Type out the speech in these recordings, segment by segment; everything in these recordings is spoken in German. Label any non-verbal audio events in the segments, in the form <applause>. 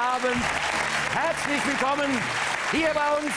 Abend, herzlich willkommen hier bei uns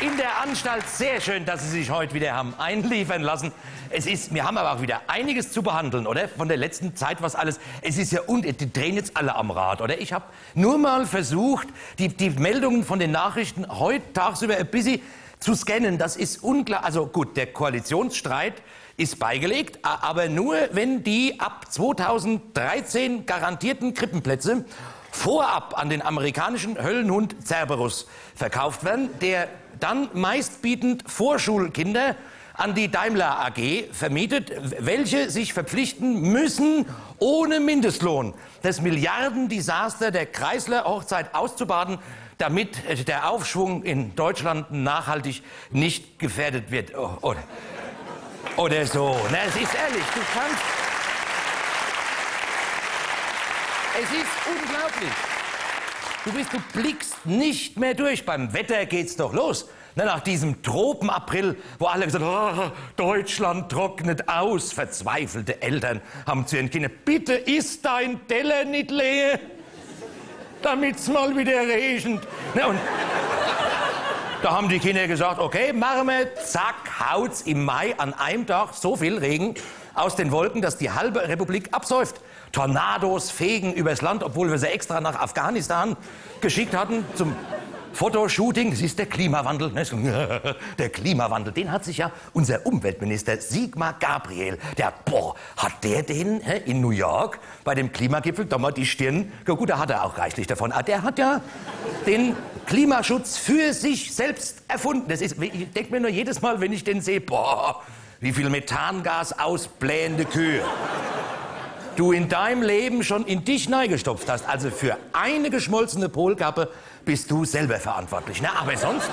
in der Anstalt. Sehr schön, dass Sie sich heute wieder haben einliefern lassen. Es ist, wir haben aber auch wieder einiges zu behandeln, oder? Von der letzten Zeit, was alles. Es ist ja und die drehen jetzt alle am Rad, oder? Ich habe nur mal versucht, die, die Meldungen von den Nachrichten heute tagsüber ein bisschen zu scannen. Das ist unklar. Also gut, der Koalitionsstreit ist beigelegt, aber nur wenn die ab 2013 garantierten Krippenplätze vorab an den amerikanischen Höllenhund Cerberus verkauft werden, der dann meistbietend Vorschulkinder an die Daimler AG vermietet, welche sich verpflichten müssen, ohne Mindestlohn das Milliardendesaster der Kreisler-Hochzeit auszubaden, damit der Aufschwung in Deutschland nachhaltig nicht gefährdet wird. Oder, oder so. Na, es ist ehrlich, du kannst... Es ist unglaublich. Du bist, du blickst nicht mehr durch. Beim Wetter geht's doch los. Na, nach diesem Tropenapril, wo alle gesagt haben, oh, Deutschland trocknet aus. Verzweifelte Eltern haben zu ihren Kindern, bitte isst dein Teller nicht leer, damit's mal wieder regnet. Na, und da haben die Kinder gesagt, okay, machen wir, zack, haut's im Mai an einem Tag so viel Regen aus den Wolken, dass die halbe Republik absäuft. Tornados fegen übers Land, obwohl wir sie extra nach Afghanistan geschickt hatten zum Fotoshooting. Das ist der Klimawandel. ne? <laughs> Der Klimawandel, den hat sich ja unser Umweltminister Sigmar Gabriel, der, boah, hat der den in New York bei dem Klimagipfel da mal die Stirn, ja gut, da hat er auch reichlich davon. Ah, Der hat ja den Klimaschutz für sich selbst erfunden. Das ist, ich denke mir nur jedes Mal, wenn ich den sehe, boah, wie viel Methangas ausblähende Kühe du in deinem Leben schon in dich neigestopft hast. Also für eine geschmolzene Polkappe bist du selber verantwortlich. Na, aber sonst...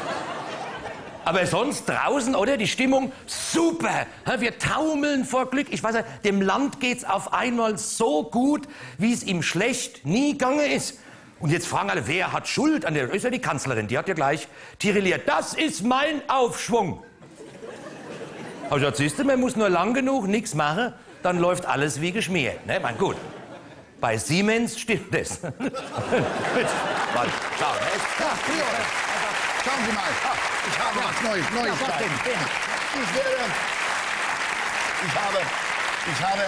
Aber sonst draußen, oder? Die Stimmung super. Wir taumeln vor Glück. Ich weiß ja, dem Land geht's auf einmal so gut, wie es ihm schlecht nie gegangen ist. Und jetzt fragen alle, wer hat Schuld an der... Ist ja die Kanzlerin, die hat ja gleich tirilliert. Das ist mein Aufschwung. Aber jetzt siehst du, man muss nur lang genug nichts machen, dann läuft alles wie geschmiert. Ne? Mein gut. Bei Siemens stimmt es. <laughs> Schauen, ne? Ja, Prior. Schauen Sie mal. Ich habe was Neues, Neuigkeiten. Ich werde... Ich habe... Ich habe...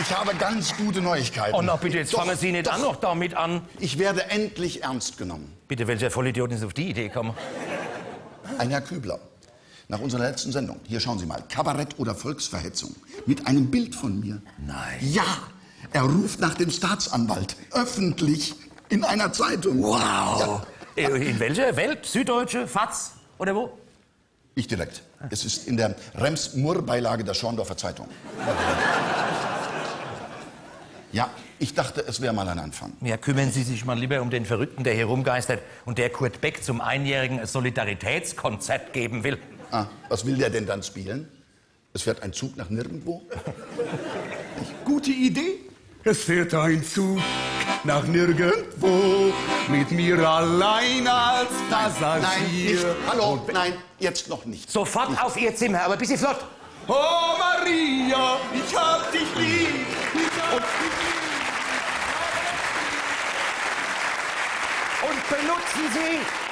Ich habe ganz gute Neuigkeiten. Oh, na bitte, jetzt Doch, fangen Sie nicht doch. an noch damit an. Ich werde endlich ernst genommen. Bitte, welcher Vollidiot ist auf die Idee gekommen? Ein Herr Kübler. Nach unserer letzten Sendung. Hier schauen Sie mal. Kabarett oder Volksverhetzung. Mit einem Bild von mir. Nein. Ja. Er ruft nach dem Staatsanwalt. Öffentlich. In einer Zeitung. Wow. Ja. Äh, In welcher Welt? Süddeutsche? FAZ? Oder wo? Ich direkt. Es ist in der Rems-Murr-Beilage der Schorndorfer Zeitung. Ja, ich dachte, es wäre mal ein Anfang. Ja, kümmern Sie sich mal lieber um den Verrückten, der hier rumgeistert und der Kurt Beck zum einjährigen Solidaritätskonzert geben will. Ah, was will der denn dann spielen? Es fährt ein Zug nach nirgendwo? Gute Idee. Es fährt ein Zug nach nirgendwo mit mir allein als Passagier. Nein, nicht. Hallo, nein, jetzt noch nicht. Sofort auf Ihr Zimmer, aber bisschen flott. Oh Maria, ich hab dich lieb. Ich hab dich Und benutzen Sie,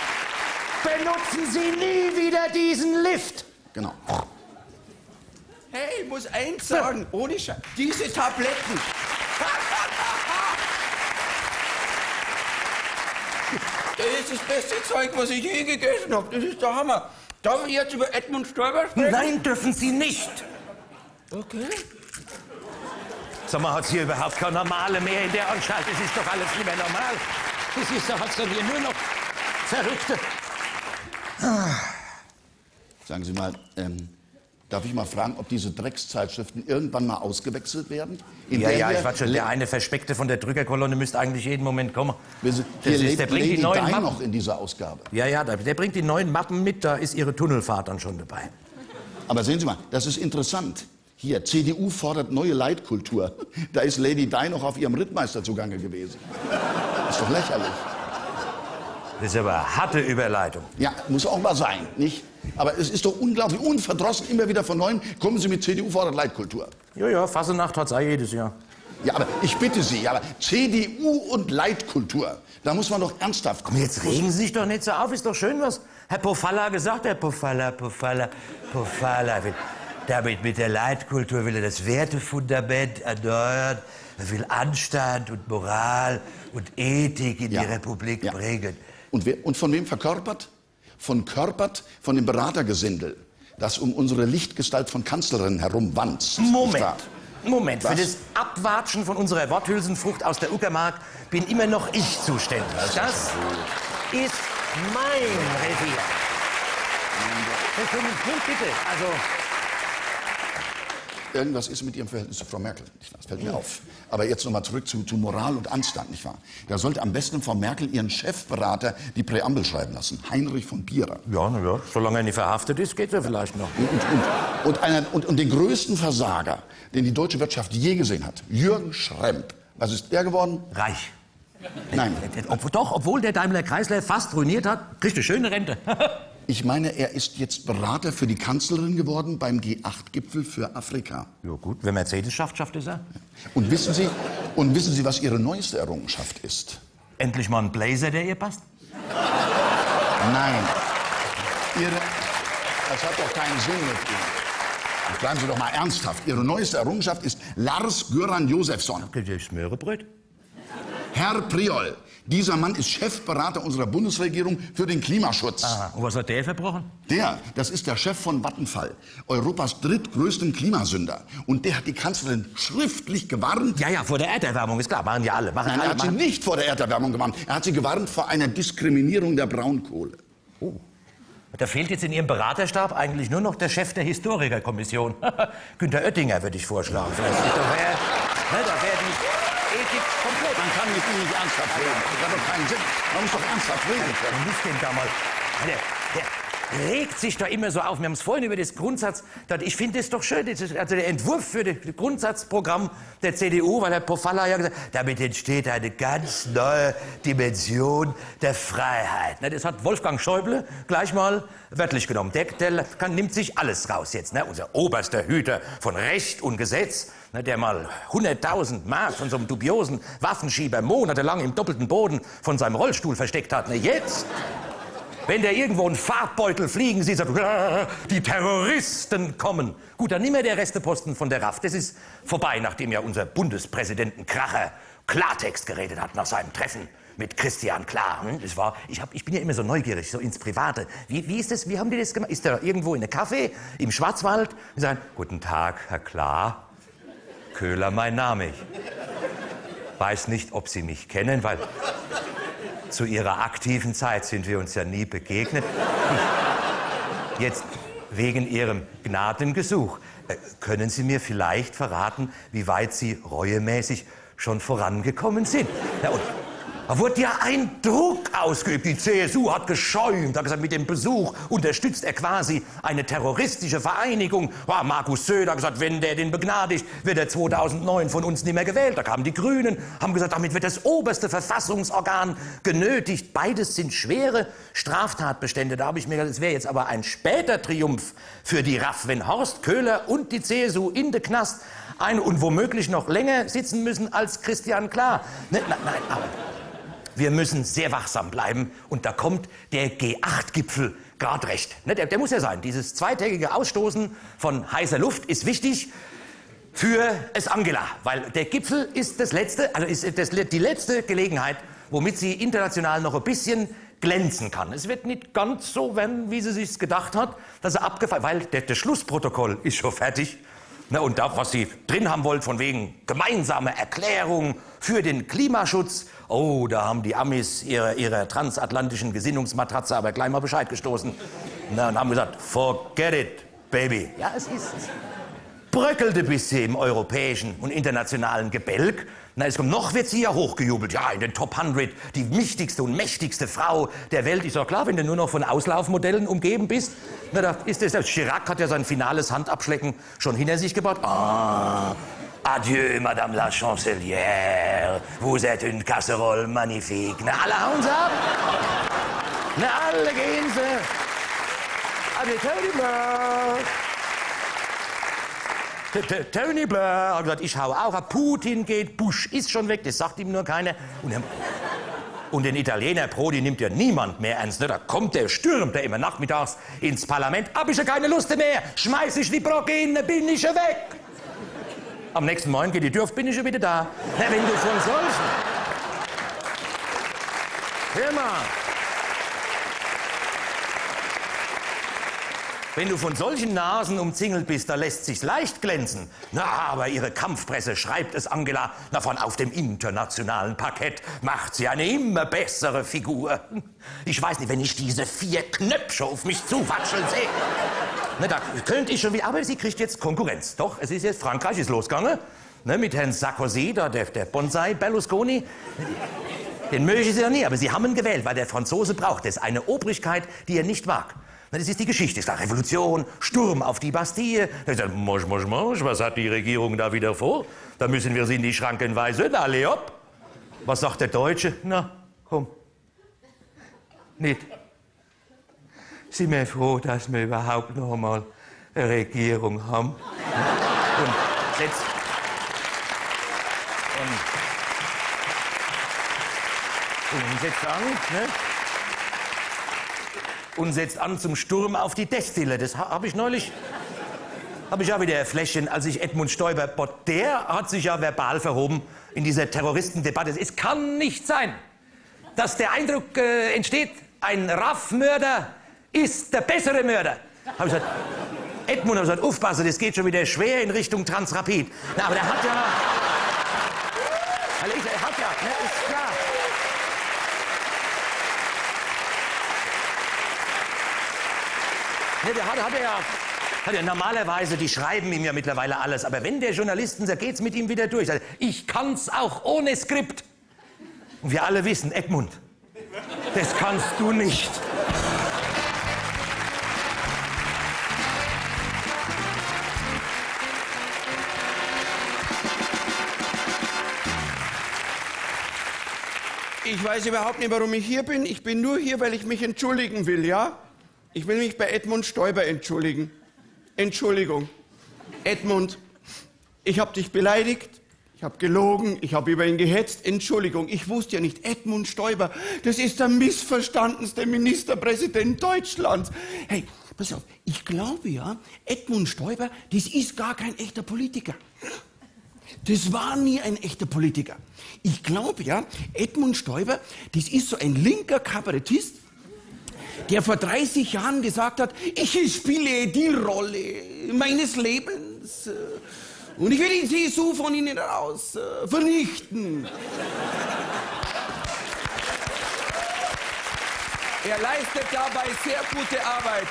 benutzen Sie nie wieder diesen Lift. Genau. Hey, ich muss eins sagen, ohne Scheiß. Diese Tabletten. Das ist das beste Zeug, was ich je gegessen habe. Das ist der Hammer. Darf ich jetzt über Edmund Stoiber sprechen? Nein, dürfen Sie nicht. Okay. Sag mal, hat's hier überhaupt keine Normale mehr in der Anstalt? Das ist doch alles nicht mehr normal. Das ist doch, hat's doch hier nur noch Verrückte. Sagen Sie mal, ähm, darf ich mal fragen, ob diese Dreckszeitschriften irgendwann mal ausgewechselt werden? In Ja, ja, ich weiß schon, der eine Verspeckte von der Drückerkolonne müsste eigentlich jeden Moment kommen. Sie, Das Hier ist, lebt der bringt die Lady neuen Di Mappen. noch in dieser Ausgabe. Ja, ja, der der bringt die neuen Mappen mit, da ist ihre Tunnelfahrt dann schon dabei. Aber sehen Sie mal, das ist interessant. Hier, CDU fordert neue Leitkultur. <laughs> Da ist Lady Di noch auf ihrem Rittmeister zugange gewesen. Ist doch lächerlich. Das ist aber eine harte Überleitung. Ja, muss auch mal sein, nicht? Aber es ist doch unglaublich, unverdrossen immer wieder von Neuem kommen Sie mit CDU fordert Leitkultur. Ja, ja, Fassenacht hat's auch jedes Jahr. Ja, aber ich bitte Sie, aber CDU und Leitkultur, da muss man doch ernsthaft kommen. Jetzt regen Sie sich doch nicht so auf, ist doch schön, was Herr Pofalla gesagt hat. Pofalla, Pofalla, Pofalla. Damit mit der Leitkultur will er das Wertefundament erneuern. Er will Anstand und Moral und Ethik in Ja. die Republik Ja. bringen. Und, wer, und von wem verkörpert? Von Körpert, von dem Beratergesindel, das um unsere Lichtgestalt von Kanzlerin herum wanzt. nicht Moment. Moment, für Was? das Abwatschen von unserer Worthülsenfrucht aus der Uckermark bin immer noch ich zuständig. Das ist mein Revier. Herr König, nun bitte. Also, Irgendwas ist mit Ihrem Verhältnis zu Frau Merkel. Das fällt mir auf. Aber jetzt nochmal zurück zu, zu Moral und Anstand, nicht wahr? Da sollte am besten Frau Merkel ihren Chefberater die Präambel schreiben lassen. Heinrich von Bierer. ja, na ja, solange er nicht verhaftet ist, geht's ja vielleicht noch. Und, und, und, einer, und, den größten Versager, den die deutsche Wirtschaft je gesehen hat, Jürgen Schremp. Was ist der geworden? Reich. Nein, Ob, doch, obwohl der Daimler Chrysler fast ruiniert hat, kriegt eine schöne Rente. <laughs> ich meine, er ist jetzt Berater für die Kanzlerin geworden beim G8-Gipfel für Afrika. ja gut, wenn Mercedes schafft, schafft es er. Und wissen Sie, und wissen Sie, was Ihre neueste Errungenschaft ist? Endlich mal ein Blazer, der ihr passt. Nein. Ihre, das hat doch keinen Sinn mit Ihnen. Bleiben Sie doch mal ernsthaft. Ihre neueste Errungenschaft ist Lars Göran Josefsson. Das Smörebröt. Herr Priol, dieser Mann ist Chefberater unserer Bundesregierung für den Klimaschutz. Aha. Und was hat der verbrochen? Der, das ist der Chef von Vattenfall, Europas drittgrößten Klimasünder. Und der hat die Kanzlerin schriftlich gewarnt. Ja, ja, vor der Erderwärmung, ist klar, machen ja alle. Machen Nein, er alle hat sie machen. nicht vor der Erderwärmung gewarnt. Er hat sie gewarnt vor einer Diskriminierung der Braunkohle. Da fehlt jetzt in Ihrem Beraterstab eigentlich nur noch der Chef der Historikerkommission. <laughs> Günter Oettinger würde ich vorschlagen. Vielleicht wär, ne, da wäre die komplett. Man kann mit ihm nicht ernsthaft reden. Das hat doch keinen Sinn. Man muss doch ernsthaft reden können. Man muss den da mal. Der, der regt sich da immer so auf. Wir haben es vorhin über das Grundsatz. das- Ich finde es doch schön. Das ist also der Entwurf für das Grundsatzprogramm der CDU, weil Herr Pofalla ja gesagt hat, damit entsteht eine ganz neue Dimension der Freiheit. Das hat Wolfgang Schäuble gleich mal wörtlich genommen. Der, der kann, nimmt sich alles raus jetzt. Ne? Unser oberster Hüter von Recht und Gesetz, ne, der mal 100.000 Mark von so einem dubiosen Waffenschieber monatelang im doppelten Boden von seinem Rollstuhl versteckt hat. Jetzt wenn der irgendwo einen Farbbeutel fliegen sieht, sagt, "Ah, <laughs> die Terroristen kommen. Gut, dann nimm mir der Resteposten von der RAF. Das ist vorbei, nachdem ja unser Bundespräsidenten Kracher Klartext geredet hat nach seinem Treffen mit Christian Klar. hm? Das war, ich, hab, ich bin ja immer so neugierig, so ins Private. Wie, wie ist das, wie haben die das gemacht? Ist der irgendwo in einem Café im Schwarzwald? Und sagen, guten Tag, Herr Klar. Köhler mein Name. Ich weiß nicht, ob Sie mich kennen, weil zu Ihrer aktiven Zeit sind wir uns ja nie begegnet. <laughs> Jetzt wegen Ihrem Gnadengesuch. Äh, Können Sie mir vielleicht verraten, wie weit Sie reuemäßig schon vorangekommen sind? Na und, da wurde ja ein Druck ausgeübt. Die CSU hat geschäumt, hat gesagt, mit dem Besuch unterstützt er quasi eine terroristische Vereinigung. Ja, Markus Söder hat gesagt, wenn der den begnadigt, wird er 2009 von uns nicht mehr gewählt. Da kamen die Grünen, haben gesagt, damit wird das oberste Verfassungsorgan genötigt. Beides sind schwere Straftatbestände. Da habe ich mir gedacht, es wäre jetzt aber ein später Triumph für die RAF, wenn Horst Köhler und die CSU in den Knast ein und womöglich noch länger sitzen müssen als Christian Klar. Ne, nein, nein, aber wir müssen sehr wachsam bleiben. Und da kommt der G8-Gipfel gerade recht. Ne, der, der muss ja sein. Dieses zweitägige Ausstoßen von heißer Luft ist wichtig für es Angela. Weil der Gipfel ist das letzte, also ist das, die letzte Gelegenheit, womit sie international noch ein bisschen glänzen kann. Es wird nicht ganz so werden, wie sie sich gedacht hat, dass er abgefallen, weil der, das Schlussprotokoll ist schon fertig. Ne, und da, was Sie drin haben wollt, von wegen gemeinsame Erklärung für den Klimaschutz, oh, da haben die Amis ihre, ihre transatlantischen Gesinnungsmatratze aber gleich mal Bescheid gestoßen. Na, und haben gesagt, forget it, baby. Ja, es ist, es bröckelte bis sie im europäischen und internationalen Gebälk. Na, es kommt, noch wird sie ja hochgejubelt. Ja, in den Top 100, die wichtigste und mächtigste Frau der Welt. Ist doch klar, wenn du nur noch von Auslaufmodellen umgeben bist. Na, da ist es, Chirac hat ja sein finales Handabschlecken schon hinter sich gebaut. Ah, adieu, Madame la Chancelière. Vous êtes une Casserole magnifique. Na, alle hauen ab. Na, alle gehen sie. Adieu, Tony T- Tony Blair hat gesagt, ich hau auch ab. Putin geht, Bush ist schon weg, das sagt ihm nur keiner. Und, und den Italiener Prodi nimmt ja niemand mehr ernst. Ne? Da kommt der, stürmt er immer nachmittags ins Parlament. Hab ich ja keine Lust mehr, schmeiß ich die Brocke hin, bin ich ja weg. Am nächsten Morgen geht die Tür auf, bin ich ja wieder da. Na, wenn du von solchen... Hör mal. Wenn du von solchen Nasen umzingelt bist, da lässt sich's leicht glänzen. Na, aber ihre Kampfpresse schreibt es Angela, na von auf dem internationalen Parkett macht sie eine immer bessere Figur. Ich weiß nicht, wenn ich diese vier Knöpfe auf mich zuwatscheln sehe. Na, da könnte ich schon wieder, aber sie kriegt jetzt Konkurrenz. Doch, es ist jetzt Frankreich ist losgegangen. Ne, mit Herrn Sarkozy, da, der, der Bonsai Berlusconi. Den möge ich sie ja nie, aber sie haben ihn gewählt, weil der Franzose braucht es. Eine Obrigkeit, die er nicht mag. Das ist die Geschichte. Ist da Revolution, Sturm auf die Bastille. Da sagt, mosch, mosch, mosch, was hat die Regierung da wieder vor? Da müssen wir sie in die Schranken weisen. Alle hopp. Was sagt der Deutsche? Na, komm. Nicht. Sind wir froh, dass wir überhaupt noch mal eine Regierung haben. Und setzt. Und, und setzt an, ne? Und setzt an zum Sturm auf die Destille. Das ha- habe ich neulich. Habe ich ja wieder ein Fläschchen, als ich Edmund Stoiber, boah, der hat sich ja verbal verhoben in dieser Terroristendebatte. Es kann nicht sein, dass der Eindruck äh, entsteht, ein Raffmörder ist der bessere Mörder. Habe ich gesagt, Edmund hat gesagt, aufpassen, das geht schon wieder schwer in Richtung Transrapid. Na, aber der hat ja. Also ich, er hat ja, ne, ist klar. Ne, der hat, hat er ja. Hat er, normalerweise, die schreiben ihm ja mittlerweile alles, aber wenn der Journalisten sagt, geht's mit ihm wieder durch. Also, ich kann's auch ohne Skript. Und wir alle wissen, Edmund, das kannst du nicht. Ich weiß überhaupt nicht, warum ich hier bin. Ich bin nur hier, weil ich mich entschuldigen will, ja? Ich will mich bei Edmund Stoiber entschuldigen. Entschuldigung. Edmund, ich habe dich beleidigt. Ich habe gelogen, ich habe über ihn gehetzt. Entschuldigung, ich wusste ja nicht, Edmund Stoiber, das ist der missverstandenste Ministerpräsident Deutschlands. Hey, pass auf, ich glaube ja, Edmund Stoiber, das ist gar kein echter Politiker. Das war nie ein echter Politiker. Ich glaube ja, Edmund Stoiber, das ist so ein linker Kabarettist, der vor 30 Jahren gesagt hat, ich spiele die Rolle meines Lebens und ich will die CSU von Ihnen raus äh, vernichten. Er leistet dabei sehr gute Arbeit.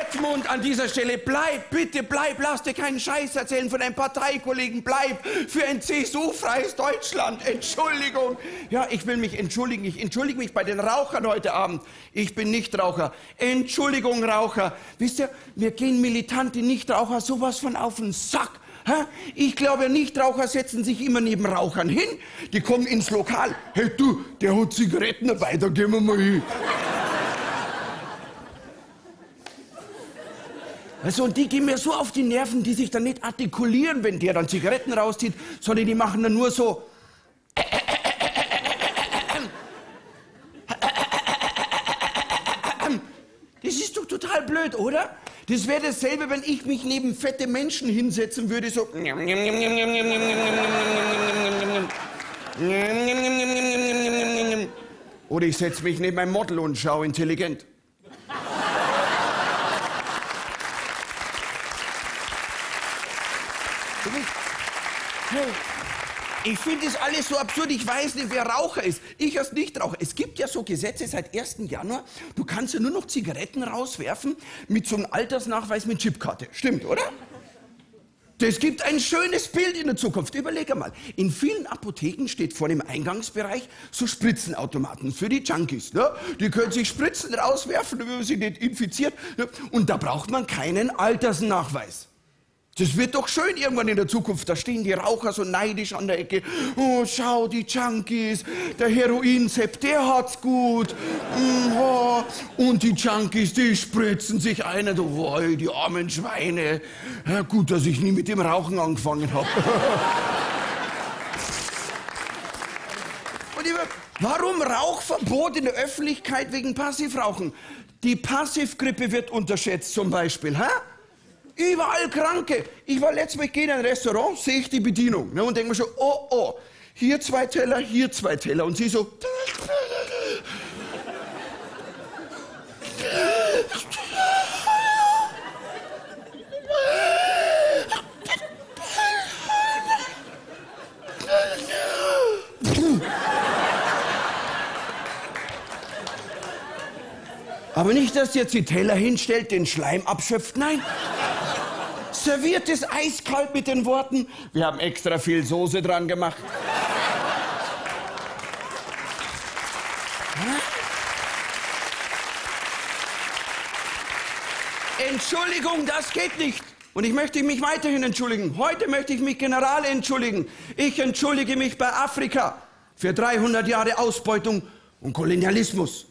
Edmund, an dieser Stelle, bleib, bitte bleib, lass dir keinen Scheiß erzählen von deinem Parteikollegen, bleib für ein CSU-freies Deutschland. Entschuldigung. Ja, ich will mich entschuldigen. Ich entschuldige mich bei den Rauchern heute Abend. Ich bin Nichtraucher. Entschuldigung, Raucher. Wisst ihr, wir gehen militante Nichtraucher sowas von auf den Sack. Ich glaube, Nichtraucher setzen sich immer neben Rauchern hin. Die kommen ins Lokal. Hey du, der hat Zigaretten dabei, da gehen wir mal hin. Also, und die gehen mir so auf die Nerven, die sich dann nicht artikulieren, wenn der dann Zigaretten rauszieht, sondern die machen dann nur so. Das ist doch total blöd, oder? Das wäre dasselbe, wenn ich mich neben fette Menschen hinsetzen würde, so. Oder ich setze mich neben ein Model und schaue intelligent. Hey, ich finde das alles so absurd. Ich weiß nicht, wer Raucher ist. Ich als Nichtraucher. Es gibt ja so Gesetze seit 1. Januar. Du kannst ja nur noch Zigaretten rauswerfen mit so einem Altersnachweis mit Chipkarte. Stimmt, oder? Das gibt ein schönes Bild in der Zukunft. Überleg mal. In vielen Apotheken steht vor dem Eingangsbereich so Spritzenautomaten für die Junkies. Ne? Die können sich Spritzen rauswerfen, wenn man sie nicht infiziert. Ne? Und da braucht man keinen Altersnachweis. Das wird doch schön irgendwann in der Zukunft. Da stehen die Raucher so neidisch an der Ecke. Oh, schau, die Junkies. Der Heroinsepp, der hat's gut. Mm, oh. Und die Junkies, die spritzen sich ein. Oh, die armen Schweine. Gut, dass ich nie mit dem Rauchen angefangen habe. <laughs> Und ich, warum Rauchverbot in der Öffentlichkeit wegen Passivrauchen? Die Passivgrippe wird unterschätzt zum Beispiel. Hä? Überall Kranke. Ich war letztes Mal, ich gehe in ein Restaurant, sehe ich die Bedienung ne, und denke mir so, oh, oh, hier zwei Teller, hier zwei Teller. Und sie so, Aber nicht, dass jetzt die Teller hinstellt, den Schleim abschöpft, nein serviert es eiskalt mit den Worten, wir haben extra viel Soße dran gemacht. Entschuldigung, das geht nicht. Und ich möchte mich weiterhin entschuldigen. Heute möchte ich mich general entschuldigen. Ich entschuldige mich bei Afrika für 300 Jahre Ausbeutung und Kolonialismus.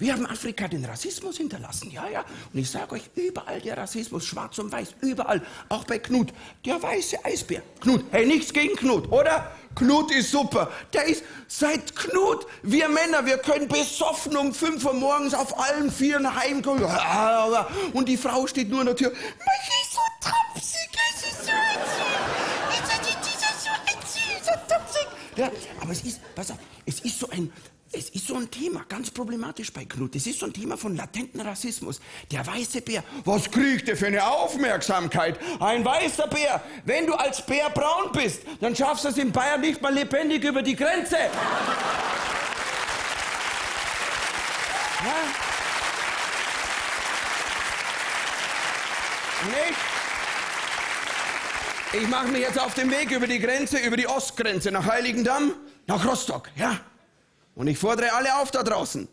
Wir haben Afrika den Rassismus hinterlassen, ja, ja. Und ich sage euch, überall der Rassismus, schwarz und weiß, überall. Auch bei Knut, der weiße Eisbär. Knut, hey, nichts gegen Knut, oder? Knut ist super. Der ist, seit Knut, wir Männer, wir können besoffen um 5 Uhr morgens auf allen Vieren heimkommen. Und die Frau steht nur an der Tür. Mach ich so tapsig, es ist so Ja, aber es ist, pass auf, es ist so ein, es ist so ein Thema, ganz problematisch bei Knut. Es ist so ein Thema von latenten Rassismus. Der weiße Bär, was kriegt der für eine Aufmerksamkeit? Ein weißer Bär. Wenn du als Bär braun bist, dann schaffst du es in Bayern nicht mal lebendig über die Grenze. <laughs> Ja? Nicht? Ich mache mich jetzt auf den Weg über die Grenze, über die Ostgrenze nach Heiligendamm, nach Rostock, ja? Und ich fordere alle auf da draußen.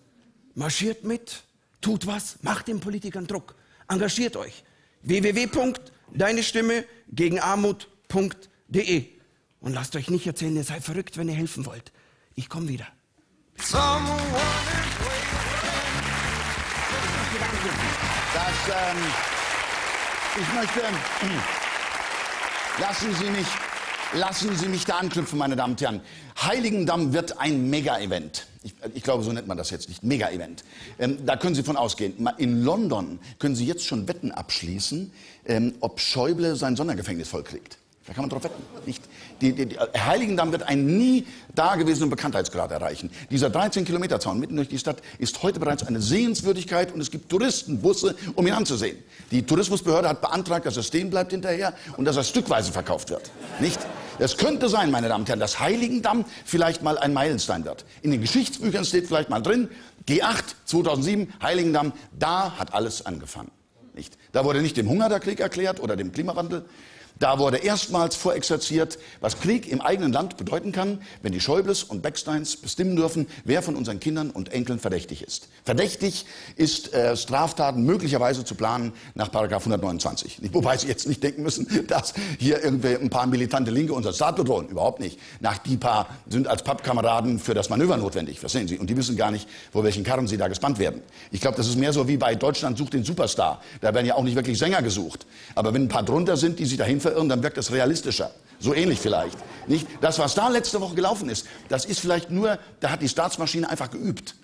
Marschiert mit, tut was, macht den Politikern Druck, engagiert euch. www.deinestimme-gegen-armut.de Und lasst euch nicht erzählen, ihr seid verrückt, wenn ihr helfen wollt. Ich komme wieder. Das, ähm, ich möchte, <clears throat> lassen Sie mich Lassen Sie mich da anknüpfen, meine Damen und Herren. Heiligendamm wird ein Mega-Event. Ich, ich, glaube, so nennt man das jetzt nicht. Mega-Event. Ähm, da können Sie von ausgehen. In London können Sie jetzt schon Wetten abschließen, ähm, ob Schäuble sein Sondergefängnis vollkriegt. Da kann man drauf wetten. Nicht? Die, die, die Heiligendamm wird einen nie dagewesenen Bekanntheitsgrad erreichen. Dieser 13-Kilometer-Zaun mitten durch die Stadt ist heute bereits eine Sehenswürdigkeit und es gibt Touristenbusse, um ihn anzusehen. Die Tourismusbehörde hat beantragt, dass er stehen bleibt hinterher und dass er stückweise verkauft wird. Nicht? Es könnte sein, meine Damen und Herren, dass Heiligendamm vielleicht mal ein Meilenstein wird. In den Geschichtsbüchern steht vielleicht mal drin, G8 2007, Heiligendamm, da hat alles angefangen. Nicht? Da wurde nicht dem Hunger der Krieg erklärt oder dem Klimawandel, da wurde erstmals vorexerziert, was Krieg im eigenen Land bedeuten kann, wenn die Schäubles und Becksteins bestimmen dürfen, wer von unseren Kindern und Enkeln verdächtig ist. Verdächtig ist äh, Straftaten möglicherweise zu planen nach Paragraph 129. Wobei Sie jetzt nicht denken müssen, <laughs> dass hier irgendwie ein paar militante Linke unser Staat bedrohen. Überhaupt nicht. Nach die paar sind als Pappkameraden für das Manöver notwendig. Verstehen Sie? Und die wissen gar nicht, vor welchen Karren sie da gespannt werden. Ich glaube, das ist mehr so wie bei Deutschland sucht den Superstar. Da werden ja auch nicht wirklich Sänger gesucht. Aber wenn ein paar drunter sind, die sich dahin verirren, dann wirkt es realistischer. So ähnlich vielleicht. Nicht? Das, was da letzte Woche gelaufen ist, das ist vielleicht nur, da hat die Staatsmaschine einfach geübt.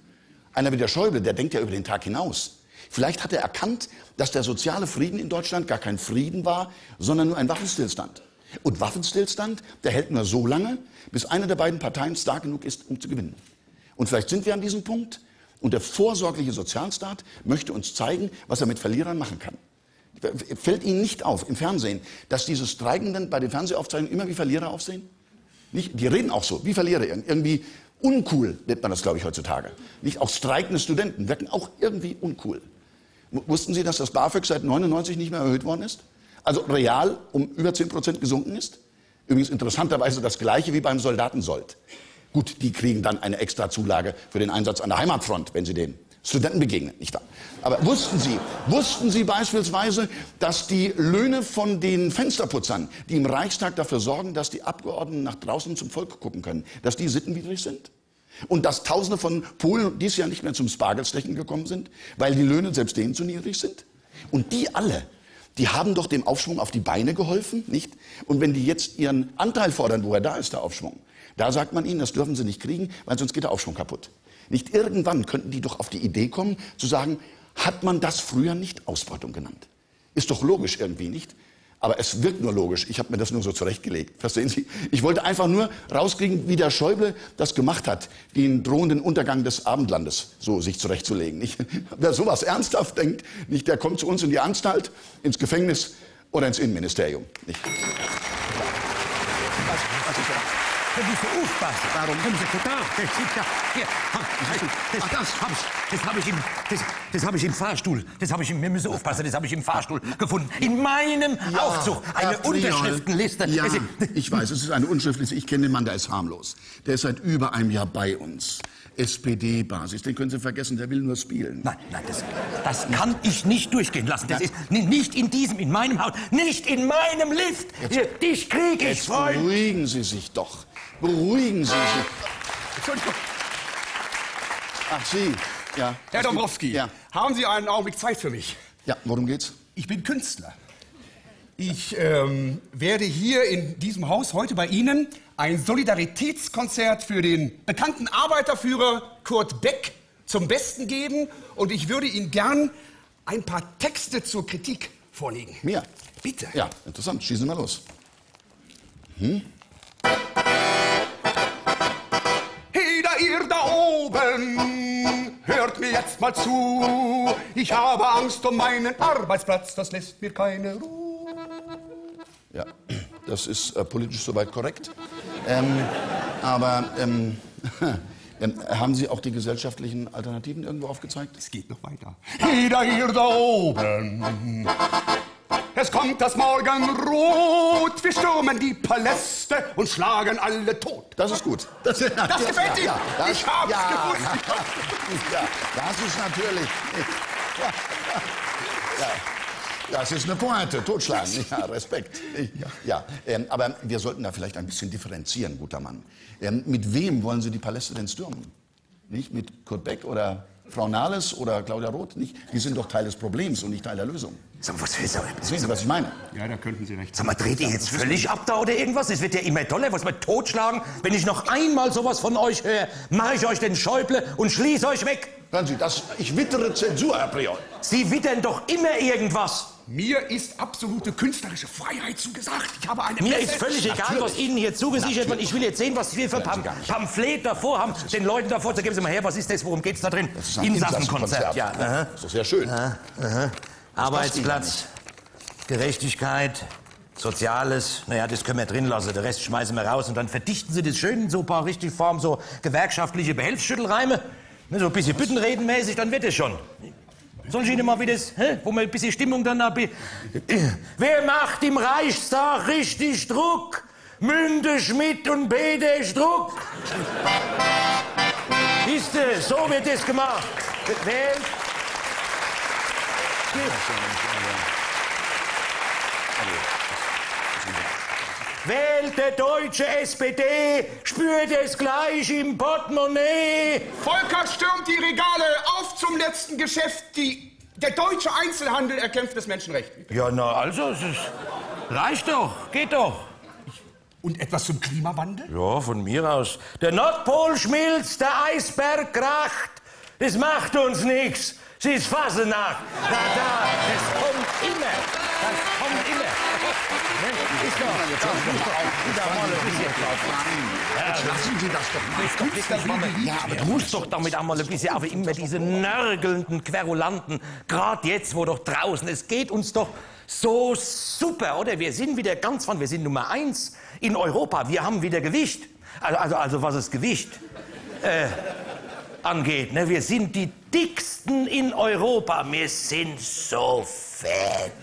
Einer wie der Schäuble, der denkt ja über den Tag hinaus. Vielleicht hat er erkannt, dass der soziale Frieden in Deutschland gar kein Frieden war, sondern nur ein Waffenstillstand. Und Waffenstillstand, der hält nur so lange, bis eine der beiden Parteien stark genug ist, um zu gewinnen. Und vielleicht sind wir an diesem Punkt. Und der vorsorgliche Sozialstaat möchte uns zeigen, was er mit Verlierern machen kann. Fällt Ihnen nicht auf im Fernsehen, dass diese Streikenden bei den Fernsehaufzeichnungen immer wie Verlierer aufsehen? Nicht? Die reden auch so, wie Verlierer. Irgendwie uncool nennt man das, glaube ich, heutzutage. Nicht? Auch streikende Studenten wirken auch irgendwie uncool. Wussten Sie, dass das BAföG seit 99 nicht mehr erhöht worden ist? Also real um über 10 Prozent gesunken ist? Übrigens interessanterweise das Gleiche wie beim Soldatensold. Gut, die kriegen dann eine extra Zulage für den Einsatz an der Heimatfront, wenn sie den Studenten begegnen, nicht wahr? Aber wussten Sie, wussten Sie beispielsweise, dass die Löhne von den Fensterputzern, die im Reichstag dafür sorgen, dass die Abgeordneten nach draußen zum Volk gucken können, dass die sittenwidrig sind? Und dass Tausende von Polen dieses Jahr nicht mehr zum Spargelstechen gekommen sind, weil die Löhne selbst denen zu niedrig sind? Und die alle, die haben doch dem Aufschwung auf die Beine geholfen, nicht? Und wenn die jetzt ihren Anteil fordern, woher da ist der Aufschwung, da sagt man ihnen, das dürfen sie nicht kriegen, weil sonst geht der Aufschwung kaputt. Nicht irgendwann könnten die doch auf die Idee kommen, zu sagen, hat man das früher nicht Ausbeutung genannt? Ist doch logisch irgendwie, nicht? Aber es wirkt nur logisch. Ich habe mir das nur so zurechtgelegt. Verstehen Sie? Ich wollte einfach nur rauskriegen, wie der Schäuble das gemacht hat, den drohenden Untergang des Abendlandes so sich zurechtzulegen. Nicht? <laughs> Wer sowas ernsthaft denkt, nicht, der kommt zu uns in die Anstalt, ins Gefängnis oder ins Innenministerium. Nicht? Sie so aufpassen? Warum? Können Sie da? Das ist ja, hier, das, das habe ich, das habe ich im, das, das habe ich im Fahrstuhl, das habe ich im, wir müssen aufpassen, das habe ich im Fahrstuhl gefunden. In meinem Aufzug, eine. Unterschriftenliste. Ja, ist- <laughs> ich weiß, es ist eine Unterschriftenliste. Ich kenne den Mann, der ist harmlos. Der ist seit über einem Jahr bei uns. SPD-Basis, den können Sie vergessen, der will nur spielen. Nein, nein, das, das kann ich nicht durchgehen lassen. Das ist ni- nicht in diesem, in meinem Haus, nicht in meinem Lift. Hier, Dich krieg ich, Jetzt Freund. beruhigen Sie sich doch. Beruhigen Sie sich. Entschuldigung, Ach, Sie. Ja. Herr Dombrowski, Ja. haben Sie einen Augenblick Zeit für mich? Ja, worum geht's? Ich bin Künstler. Ich ähm, werde hier in diesem Haus heute bei Ihnen ein Solidaritätskonzert für den bekannten Arbeiterführer Kurt Beck zum Besten geben und ich würde Ihnen gern ein paar Texte zur Kritik vorlegen. Mir. Bitte. Ja, interessant. Schießen wir los. Hey, oben, hört mir jetzt mal zu. Ich habe Angst um meinen Arbeitsplatz, das lässt mir keine Ruhe. Ja, das ist äh, politisch soweit korrekt. Ähm, aber ähm, <laughs> ähm, haben Sie auch die gesellschaftlichen Alternativen irgendwo aufgezeigt? Es geht noch weiter. Da ihr da oben. Es kommt das Morgenrot, wir stürmen die Paläste und schlagen alle tot. Das ist gut. Das, <laughs> das gefällt Ihnen? das, Ich hab's ja, gewusst. <laughs> Ja, das ist natürlich. Ja, <laughs> ja, das ist eine Pointe, totschlagen. Ja, Respekt. Ja, ähm, aber wir sollten da vielleicht ein bisschen differenzieren, guter Mann. Ähm, mit wem wollen Sie die Paläste denn stürmen? Nicht mit Kurt Beck oder Frau Nahles oder Claudia Roth? Nicht? Die sind doch Teil des Problems und nicht Teil der Lösung. Sag mal, was willst du? Wissen Sie, was ich meine? Ja, da könnten Sie recht Sag mal, dreht ihr jetzt völlig ab da oder irgendwas? Es wird ja immer toller, was wir totschlagen. Wenn ich noch einmal sowas von euch höre, mache ich euch den Schäuble und schließe euch weg. Hören Sie, das, ich wittere Zensur, Herr Priol. Sie wittern doch immer irgendwas. Mir ist absolute künstlerische Freiheit zugesagt. Ich habe eine Mir Presse- ist völlig egal, Natürlich. was Ihnen hier zugesichert wird. Ich will jetzt sehen, was wir für Pam. Pamphlet davor haben, den Leuten davor zu geben. Sie mal her, was ist das, worum geht's da drin? Das ist ein Insassenkonzert. Ja, aha. Das ist sehr schön. Arbeitsplatz, Gerechtigkeit, Soziales, naja, das können wir drin lassen, den Rest schmeißen wir raus und dann verdichten Sie das schön in so ein paar richtig Form, so gewerkschaftliche Behelfsschüttelreime, ne, so ein bisschen büttenredenmäßig, dann wird es schon. Ich Ihnen mal wieder, das, hä, wo man ein bisschen Stimmung dann hat? <clears throat> Wer macht im Reichstag richtig Druck? Münde, Schmidt und Peter Struck. Siehste, so wird es gemacht. Wählt Wählt der deutsche SPD, spürt es gleich im Portemonnaie. Volker stürmt die Regale auf zum letzten Geschäft. Die, der deutsche Einzelhandel erkämpft das Menschenrecht. Ja, na, also, es ist, reicht doch, geht doch. Und etwas zum Klimawandel? Ja, von mir aus. Der Nordpol schmilzt, der Eisberg kracht. Das macht uns nichts. Sie ist Fasenacht. Da, da, das kommt immer. Das kommt immer. Ist doch. Jetzt Sie doch mal auf. Jetzt hören Sie doch mal auf. Jetzt lassen Sie das doch mal. Ja, aber du musst doch damit auch mal ein bisschen, aber immer diese nörgelnden Querulanten, gerade jetzt, wo doch draußen, es geht uns doch so super, oder? Wir sind wieder ganz vorne, wir sind Nummer eins in Europa, wir haben wieder Gewicht. Also, also, also was das Gewicht äh, angeht, ne? wir sind die dicksten in Europa, wir sind so fett.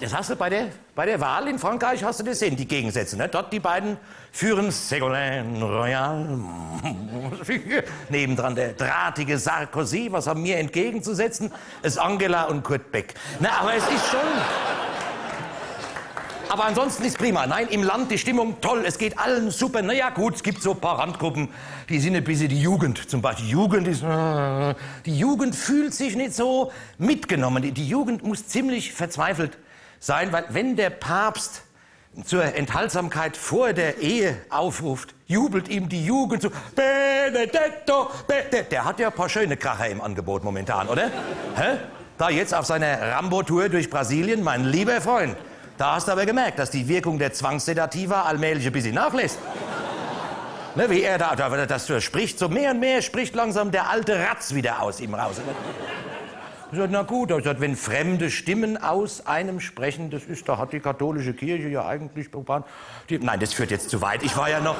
Das hast du bei der, bei der Wahl in Frankreich, hast du das sehen, die Gegensätze. Ne? Dort die beiden führen Ségolène Royal. <laughs> Nebendran der drahtige Sarkozy. Was haben wir entgegenzusetzen? Es Angela und Kurt Beck. Na, aber es ist schon... Aber ansonsten ist prima. Nein, im Land die Stimmung toll, es geht allen super. Naja, gut, es gibt so ein paar Randgruppen, die sind ein bisschen die Jugend. Zum Beispiel die Jugend ist. äh, Die Jugend fühlt sich nicht so mitgenommen. Die- Jugend muss ziemlich verzweifelt sein, weil wenn der Papst zur Enthaltsamkeit vor der Ehe aufruft, jubelt ihm die Jugend zu. Benedetto, Benedetto. Der hat ja ein paar schöne Kracher im Angebot momentan, oder? Hä? Da jetzt auf seiner Rambo-Tour durch Brasilien, mein lieber Freund. Da hast du aber gemerkt, dass die Wirkung der Zwangssedativa allmählich ein bisschen nachlässt. Ne, wie er da, da das spricht, so mehr und mehr spricht langsam der alte Ratz wieder aus ihm raus. Ich sag, na gut, ich sag, wenn fremde Stimmen aus einem sprechen, das ist, da hat die katholische Kirche ja eigentlich... Die, nein, das führt jetzt zu weit. Ich war ja noch...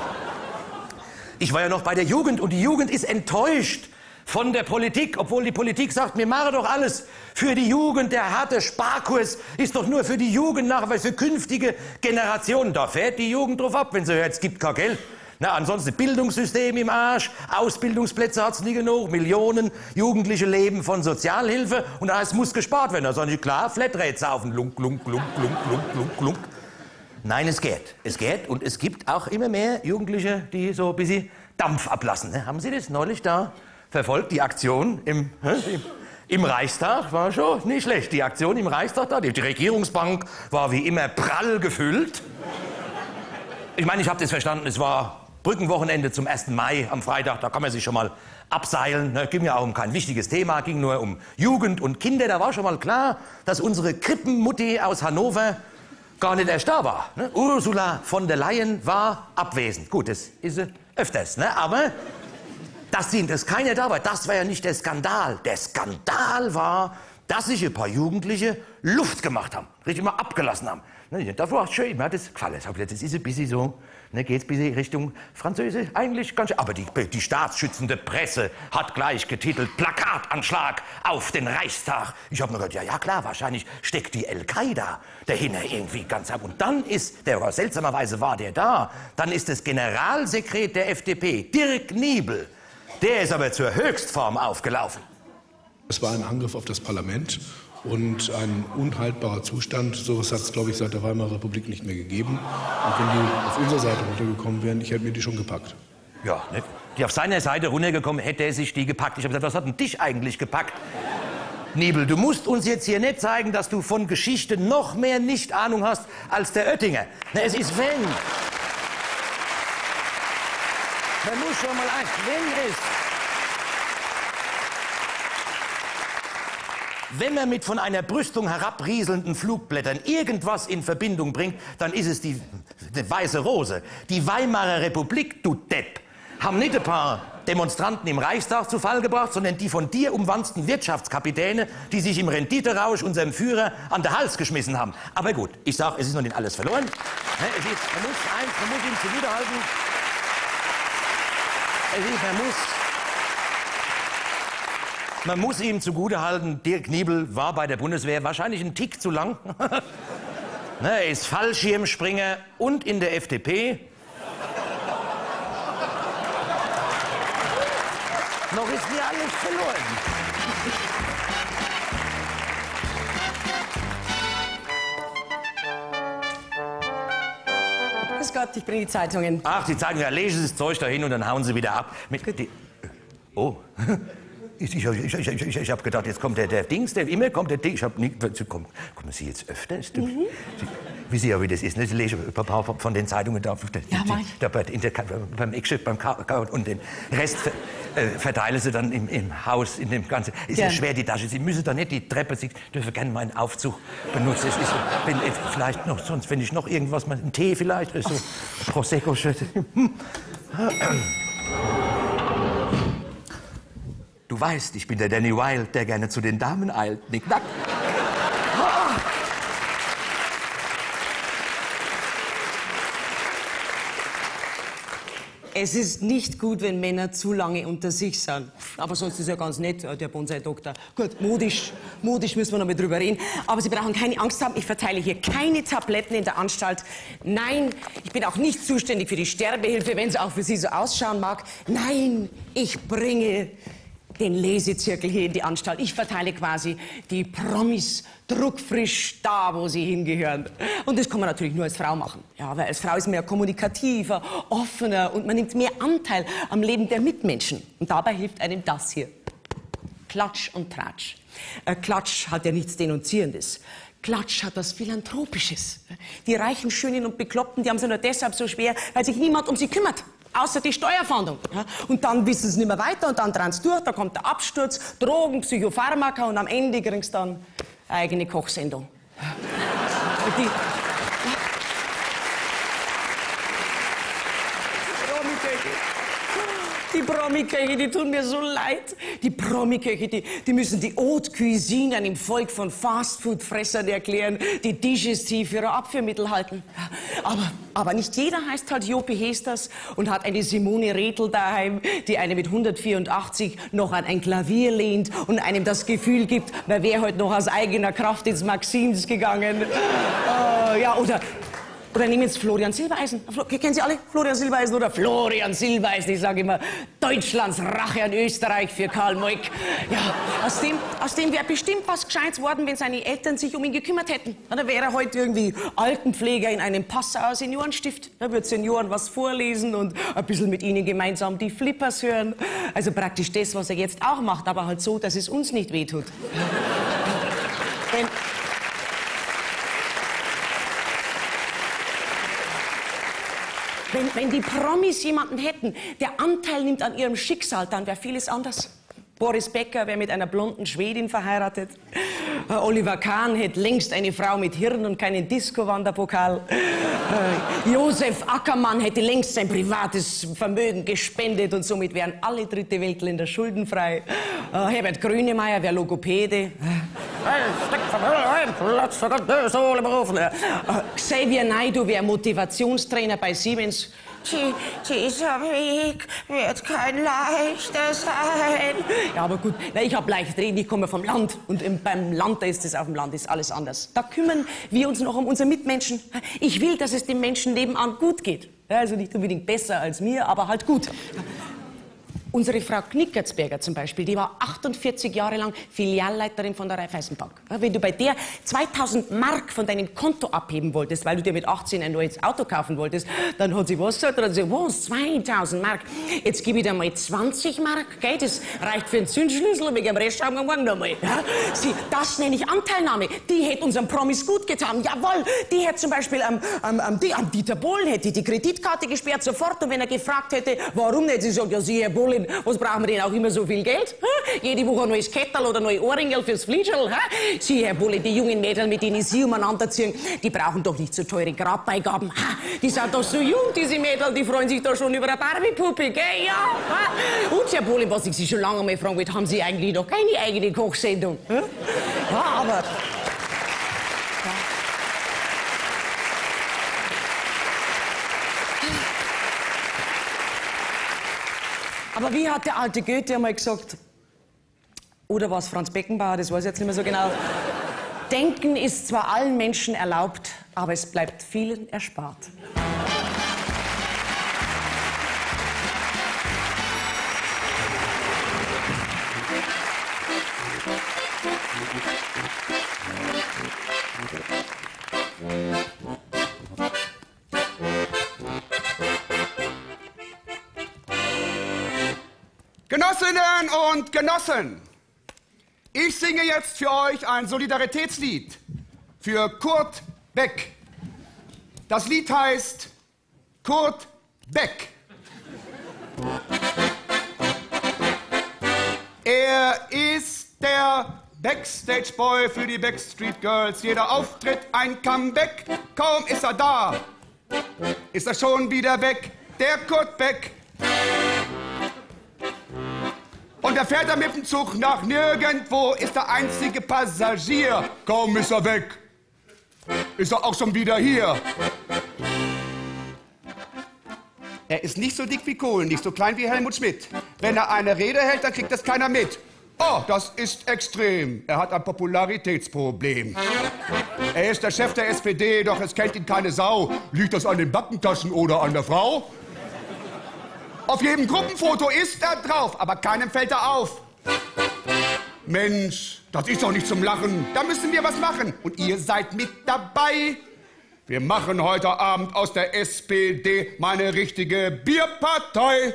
Ich war ja noch bei der Jugend und die Jugend ist enttäuscht von der Politik, obwohl die Politik sagt, wir machen doch alles für die Jugend. Der harte Sparkurs ist doch nur für die Jugend nach, weil für künftige Generationen. Da fährt die Jugend drauf ab, wenn sie hört, es gibt kein Geld. Na, ansonsten Bildungssystem im Arsch, Ausbildungsplätze hat's nie genug, Millionen Jugendliche leben von Sozialhilfe und da es muss gespart werden. Da sagen die, klar, Flatrate saufen, lunk, lunk, lunk, lunk, lunk, lunk, lunk. Nein, es geht. Es geht und es gibt auch immer mehr Jugendliche, die so ein bisschen Dampf ablassen. ne? Haben Sie das neulich da verfolgt, die Aktion im, hä, im, im Reichstag? War schon nicht schlecht, die Aktion im Reichstag da. Die, die Regierungsbank war wie immer prall gefüllt. Ich meine, ich habe das verstanden, es war Brückenwochenende zum 1. Mai am Freitag, da kann man sich schon mal abseilen. Ne? Ging ja auch um kein wichtiges Thema, ging nur um Jugend und Kinder. Da war schon mal klar, dass unsere Krippenmutti aus Hannover gar nicht erst da war. Ne? Ursula von der Leyen war abwesend. Gut, das ist sie öfters, ne? aber dass, sie, dass keiner da war, das war ja nicht der Skandal. Der Skandal war, dass sich ein paar Jugendliche Luft gemacht haben, richtig mal abgelassen haben. Ne, Das war schön, mir hat das gefallen. Das ist ein bisschen so, ne, geht ein bisschen Richtung Französisch, eigentlich ganz schön. Aber die, die staatsschützende Presse hat gleich getitelt, Plakatanschlag auf den Reichstag. Ich habe mir gedacht, ja, ja klar, wahrscheinlich steckt die Al-Qaida dahinter irgendwie ganz ab. Und dann ist, der war, seltsamerweise war der da, dann ist das Generalsekret der FDP, Dirk Niebel, der ist aber zur Höchstform aufgelaufen. Es war ein Angriff auf das Parlament und ein unhaltbarer Zustand. So etwas hat es, glaube ich, seit der Weimarer Republik nicht mehr gegeben. Und wenn die auf unserer Seite runtergekommen wären, ich hätte mir die schon gepackt. Ja, ne? die auf seiner Seite runtergekommen, hätte er sich die gepackt. Ich habe gesagt, was hat denn dich eigentlich gepackt? Nebel, du musst uns jetzt hier nicht zeigen, dass du von Geschichte noch mehr nicht Ahnung hast als der Oettinger. Na, es ist wenn. Man muss schon mal ein, wenn es. Wenn man mit von einer Brüstung herabrieselnden Flugblättern irgendwas in Verbindung bringt, dann ist es die, die Weiße Rose. Die Weimarer Republik, du Depp, haben nicht ein paar Demonstranten im Reichstag zu Fall gebracht, sondern die von dir umwanzten Wirtschaftskapitäne, die sich im Renditerausch unserem Führer an den Hals geschmissen haben. Aber gut, ich sag, es ist noch nicht alles verloren. Ne, Es ist, man, muss eins, man muss ihm zuwiderhalten. Es ist, man muss man muss ihm zugutehalten, Dirk Niebel war bei der Bundeswehr wahrscheinlich ein Tick zu lang. <laughs> ne, er ist Fallschirmspringer und in der FDP. Noch ist mir alles verloren. Grüß Gott, ich bringe die Zeitungen. Ach, Sie zeigen ja, lesen Sie das Zeug dahin und dann hauen Sie wieder ab. Mit, die, oh. <laughs> Ich, ich, ich, ich, ich, ich habe gedacht, jetzt kommt der, der Dings, der immer kommt der Dings. Ich hab nie, kommen, kommen Sie jetzt öfter? Sie, wissen ja, wie das ist. Ne? Sie lesen ein paar von den Zeitungen da, Ja, ich. da bei, in der, beim Eckstück, beim Kakao und den Rest äh, verteilen Sie dann im, im Haus, in dem Ganzen. Ist ja Gern. schwer, die Tasche. Sie müssen da nicht die Treppe, Sie dürfen gerne meinen Aufzug benutzen. So, wenn, vielleicht noch, sonst, wenn ich noch irgendwas, mal einen Tee vielleicht, so Prosecco. <laughs> Du weißt, ich bin der Danny Wilde, der gerne zu den Damen eilt. Nick, nack. Es ist nicht gut, wenn Männer zu lange unter sich sind. Aber sonst ist ja ganz nett, äh, der Bonsai-Doktor. Gut, modisch, modisch müssen wir noch mal drüber reden. Aber Sie brauchen keine Angst haben, ich verteile hier keine Tabletten in der Anstalt. Nein, ich bin auch nicht zuständig für die Sterbehilfe, wenn es auch für Sie so ausschauen mag. Nein, ich bringe den Lesezirkel hier in die Anstalt. Ich verteile quasi die Promis druckfrisch da, wo sie hingehören. Und das kann man natürlich nur als Frau machen. Ja, weil als Frau ist man ja kommunikativer, offener und man nimmt mehr Anteil am Leben der Mitmenschen. Und dabei hilft einem das hier. Klatsch und Tratsch. Äh, Klatsch hat ja nichts Denunzierendes. Klatsch hat was Philanthropisches. Die reichen, schönen und Bekloppten, die haben es nur deshalb so schwer, weil sich niemand um sie kümmert. Außer die Steuerfahndung. Ja? Und dann wissen sie nicht mehr weiter und dann dran durch, da kommt der Absturz, Drogen, Psychopharmaka und am Ende kriegst du dann eine eigene Kochsendung. <laughs> Die, Die Promiköche, die tun mir so leid. Die Promiköche, die, die müssen die Haute Cuisine einem Volk von Fastfood-Fressern erklären, die digestiv ihre Abführmittel halten. Aber, aber nicht jeder heißt halt Jopi Hesters und hat eine Simone Redl daheim, die eine mit 184 noch an ein Klavier lehnt und einem das Gefühl gibt, man wäre heute noch aus eigener Kraft ins Maxims gegangen. Uh, ja, oder oder nehmen jetzt Florian Silbereisen. Kennen Sie alle Florian Silbereisen oder Florian Silbereisen? Ich sage immer, Deutschlands Rache an Österreich für Karl Moik. Ja, aus dem, aus dem wäre bestimmt was Gescheites worden, wenn seine Eltern sich um ihn gekümmert hätten. Da wäre er heute irgendwie Altenpfleger in einem Passauer Seniorenstift. Da wird Senioren was vorlesen und ein bisschen mit ihnen gemeinsam die Flippers hören. Also praktisch das, was er jetzt auch macht, aber halt so, dass es uns nicht wehtut. Wenn, Wenn, wenn die Promis jemanden hätten, der Anteil nimmt an ihrem Schicksal, dann wäre vieles anders. Boris Becker wäre mit einer blonden Schwedin verheiratet. Äh, Oliver Kahn hätte längst eine Frau mit Hirn und keinen Disco-Wanderpokal. Äh, Josef Ackermann hätte längst sein privates Vermögen gespendet und somit wären alle dritte Weltländer schuldenfrei. Äh, Herbert Grönemeyer wäre Logopäde. Xavier Naidoo wäre Motivationstrainer bei Siemens. Dieser Weg wird kein leichter sein. Ja, aber gut, na, ich habe leicht reden, ich komme vom Land. Und im, beim Land, da ist es auf dem Land, ist alles anders. Da kümmern wir uns noch um unsere Mitmenschen. Ich will, dass es den Menschen nebenan gut geht. Also nicht unbedingt besser als mir, aber halt gut. Unsere Frau Knickertsberger zum Beispiel, die war 48 Jahre lang Filialleiterin von der Raiffeisenbank. Wenn du bei der 2000 Mark von deinem Konto abheben wolltest, weil du dir mit 18 ein neues Auto kaufen wolltest, dann hat sie was gesagt? Dann hat sie was? 2000 Mark. Jetzt gebe ich dir mal 20 Mark, gell? Das reicht für einen Zündschlüssel wegen dem Rest schauen wir morgen nochmal. Sie, das nenne ich Anteilnahme. Die hätte unseren Promis gut getan. Jawohl, die hätte zum Beispiel am, am, am, am Dieter Bohlen hätte die Kreditkarte gesperrt sofort und wenn er gefragt hätte, warum nicht, sie sagt, ja, Sie, Herr Bohlen, denn was brauchen wir denn auch immer so viel Geld? Ha? Jede Woche ein neues Kettel oder neue Ohrringel fürs Fliescherl. Sie, Herr Bulle, die jungen Mädel, mit denen Sie umeinander ziehen, die brauchen doch nicht so teure Grabbeigaben. Ha? Die sind doch so jung, diese Mädel, die freuen sich doch schon über eine Barbie-Puppe, gell? Ja. Ha? Und, Herr Bulle, was ich Sie schon lange mal fragen will, haben Sie eigentlich noch keine eigene Kochsendung? Ja, aber... Aber wie hat der alte Goethe einmal gesagt, oder war es Franz Beckenbauer, das weiß ich jetzt nicht mehr so genau. Denken ist zwar allen Menschen erlaubt, aber es bleibt vielen erspart. Und Genossen, ich singe jetzt für euch ein Solidaritätslied für Kurt Beck. Das Lied heißt Kurt Beck. Er ist der Backstage-Boy für die Backstreet Girls. Jeder Auftritt ein Comeback. Kaum ist er da, ist er schon wieder weg. Der Kurt Beck. Und da fährt er mit dem Zug nach nirgendwo, ist der einzige Passagier. Kaum ist er weg, ist er auch schon wieder hier. Er ist nicht so dick wie Kohl, nicht so klein wie Helmut Schmidt. Wenn er eine Rede hält, dann kriegt das keiner mit. Oh, das ist extrem. Er hat ein Popularitätsproblem. Er ist der Chef der SPD, doch es kennt ihn keine Sau. Liegt das an den Backentaschen oder an der Frau? Auf jedem Gruppenfoto ist er drauf, aber keinem fällt er auf. Mensch, das ist doch nicht zum Lachen. Da müssen wir was machen. Und ihr seid mit dabei. Wir machen heute Abend aus der SPD meine richtige Bierpartei.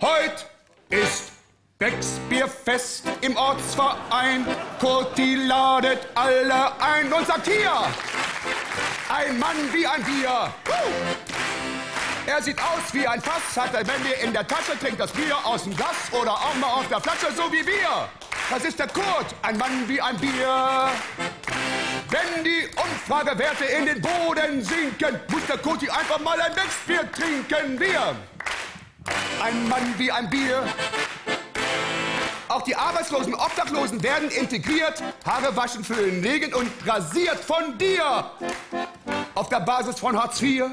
Heute ist Becks Bierfest im Ortsverein. Kurti ladet alle ein und sagt hier, ein Mann wie ein Bier. Er sieht aus wie ein Fass, hat er, wir in der Tasche, trinkt das Bier aus dem Glas oder auch mal auf der Flasche, so wie wir. Das ist der Kurt, ein Mann wie ein Bier. Wenn die Umfragewerte in den Boden sinken, muss der Kurti einfach mal ein Wechsbier trinken. Wir, ein Mann wie ein Bier. Auch die arbeitslosen Obdachlosen werden integriert, Haare waschen, füllen, legen und rasiert von dir. Auf der Basis von Hartz IV.